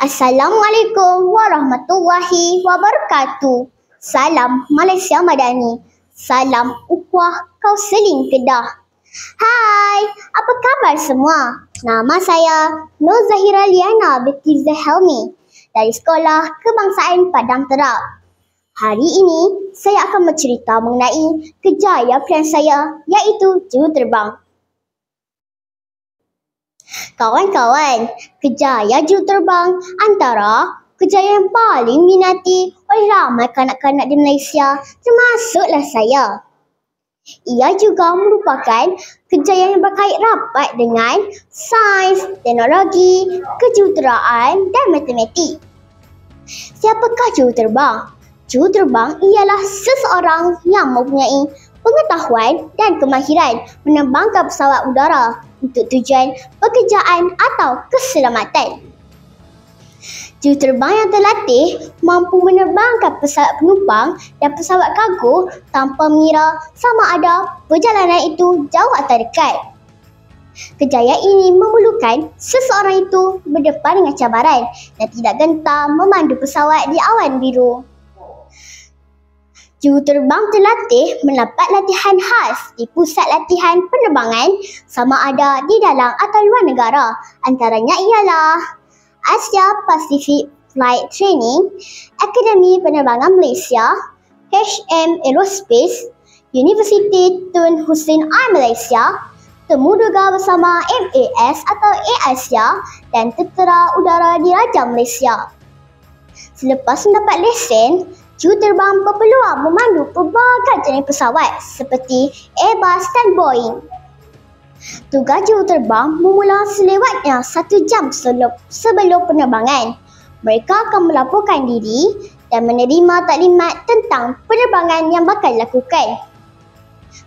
Assalamualaikum warahmatullahi wabarakatuh. Salam Malaysia Madani. Salam ukhuwah Kauseling Kedah. Hai, apa khabar semua? Nama saya Nur Zahira Liana binti Zahelmi dari Sekolah Kebangsaan Padang Terap. Hari ini, saya akan bercerita mengenai kejayaan pilihan saya iaitu juruterbang. Kawan-kawan, kejayaan juruterbang antara kejayaan yang paling minati oleh ramai kanak-kanak di Malaysia termasuklah saya. Ia juga merupakan kejayaan yang berkait rapat dengan sains, teknologi, kejuruteraan dan matematik. Siapakah juruterbang? Juruterbang ialah seseorang yang mempunyai pengetahuan dan kemahiran menerbangkan pesawat udara untuk tujuan pekerjaan atau keselamatan. Juruterbang yang terlatih mampu menerbangkan pesawat penumpang dan pesawat kargo tanpa mengira sama ada perjalanan itu jauh atau dekat. Kejayaan ini memerlukan seseorang itu berdepan dengan cabaran dan tidak gentar memandu pesawat di awan biru. Juruterbang terlatih mendapat latihan khas di pusat latihan penerbangan sama ada di dalam atau luar negara. Antaranya ialah Asia Pacific Flight Training, Akademi Penerbangan Malaysia, HM Aerospace, Universiti Tun Hussein I Malaysia, Temu Duga bersama MAS atau AISIA dan Tentera Udara Diraja Malaysia. Selepas mendapat lesen, juruterbang berpeluang memandu pelbagai jenis pesawat seperti Airbus dan Boeing. Tugas juruterbang bermula selewatnya satu jam sebelum penerbangan. Mereka akan melaporkan diri dan menerima taklimat tentang penerbangan yang bakal dilakukan.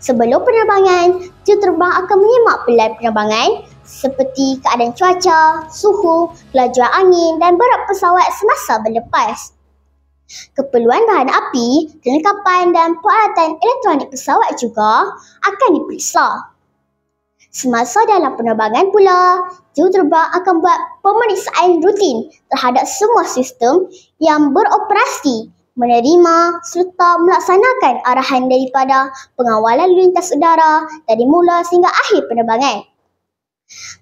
Sebelum penerbangan, juruterbang akan menyimak pilihan penerbangan seperti keadaan cuaca, suhu, kelajuan angin dan berat pesawat semasa berlepas. Keperluan bahan api, kelengkapan dan peralatan elektronik pesawat juga akan diperiksa. Semasa dalam penerbangan pula, juruterbang akan buat pemeriksaan rutin terhadap semua sistem yang beroperasi, menerima serta melaksanakan arahan daripada pengawalan lintas udara dari mula sehingga akhir penerbangan.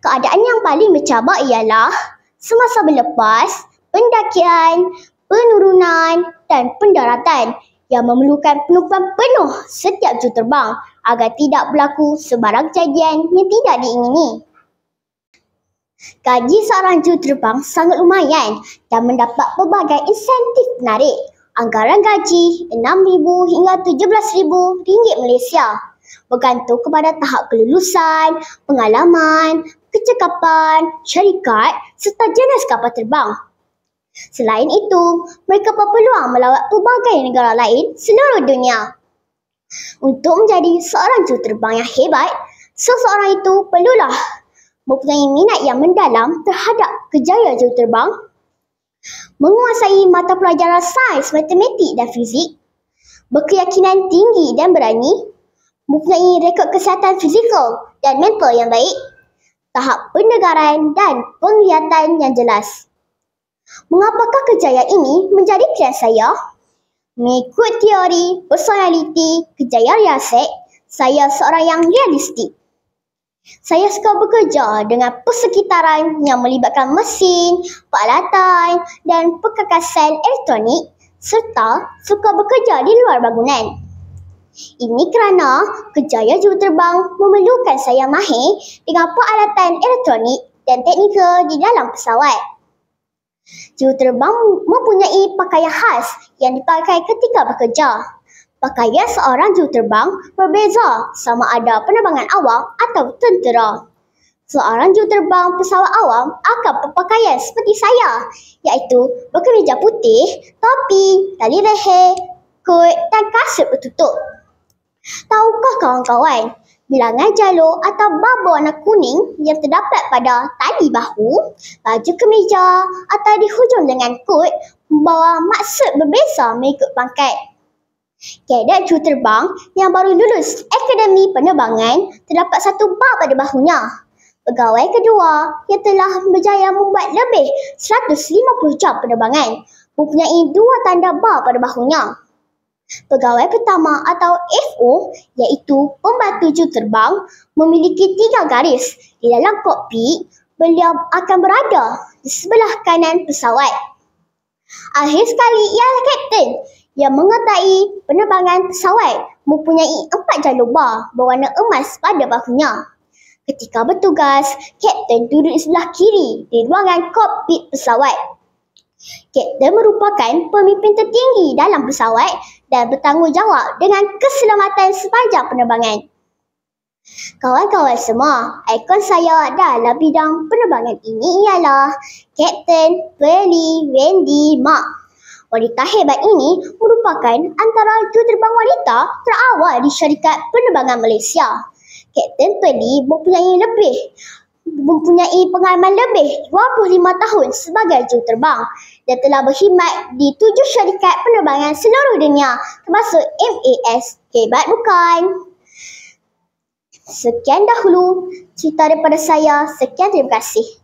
Keadaan yang paling bercabar ialah semasa berlepas, pendakian, penurunan dan pendaratan yang memerlukan penumpang penuh setiap jam terbang agar tidak berlaku sebarang kejadian yang tidak diingini. Gaji seorang juruterbang sangat lumayan dan mendapat pelbagai insentif menarik. Anggaran gaji RM6,000 hingga RM17,000 Malaysia bergantung kepada tahap kelulusan, pengalaman, kecekapan, syarikat serta jenis kapal terbang. Selain itu, mereka berpeluang melawat pelbagai negara lain seluruh dunia. Untuk menjadi seorang juruterbang yang hebat, seseorang itu perlulah mempunyai minat yang mendalam terhadap kejayaan juruterbang, menguasai mata pelajaran sains, matematik dan fizik, berkeyakinan tinggi dan berani, mempunyai rekod kesihatan fizikal dan mental yang baik, tahap pendegaran dan penglihatan yang jelas. Mengapakah kejayaan ini menjadi pilihan saya? Mengikut teori personaliti kejayaan riaset, saya seorang yang realistik. Saya suka bekerja dengan persekitaran yang melibatkan mesin, peralatan dan perkakasan elektronik serta suka bekerja di luar bangunan. Ini kerana kejayaan juruterbang memerlukan saya mahir dengan peralatan elektronik dan teknikal di dalam pesawat. Juruterbang mempunyai pakaian khas yang dipakai ketika bekerja. Pakaian seorang juruterbang berbeza sama ada penerbangan awam atau tentera. Seorang juruterbang pesawat awam akan berpakaian seperti saya iaitu berkemeja putih, topi, tali leher, kot dan kasut bertutup. Tahukah kawan-kawan, bilangan jalur atau bubble warna kuning yang terdapat pada tali bahu, baju kemeja atau di hujung dengan kot membawa maksud berbeza mengikut pangkat. Kadet juruterbang yang baru lulus Akademi Penerbangan terdapat satu bar pada bahunya. Pegawai kedua yang telah berjaya membuat lebih 150 jam penerbangan mempunyai dua tanda bar pada bahunya. Pegawai pertama atau FO iaitu pembantu juruterbang memiliki tiga garis di dalam kokpit beliau akan berada di sebelah kanan pesawat. Akhir sekali ialah kapten yang mengertai penerbangan pesawat mempunyai empat jalur bar berwarna emas pada bahunya. Ketika bertugas, kapten duduk di sebelah kiri di ruangan kokpit pesawat. Kapten merupakan pemimpin tertinggi dalam pesawat dan bertanggungjawab dengan keselamatan sepanjang penerbangan. Kawan-kawan semua, ikon saya dalam bidang penerbangan ini ialah Kapten Pearly Wendy Mark. Wanita hebat ini merupakan antara juruterbang wanita terawal di syarikat penerbangan Malaysia. Kapten Pearly mempunyai lebih mempunyai pengalaman lebih 25 tahun sebagai juruterbang dan telah berkhidmat di tujuh syarikat penerbangan seluruh dunia termasuk MAS. Hebat bukan? Sekian dahulu cerita daripada saya. Sekian terima kasih.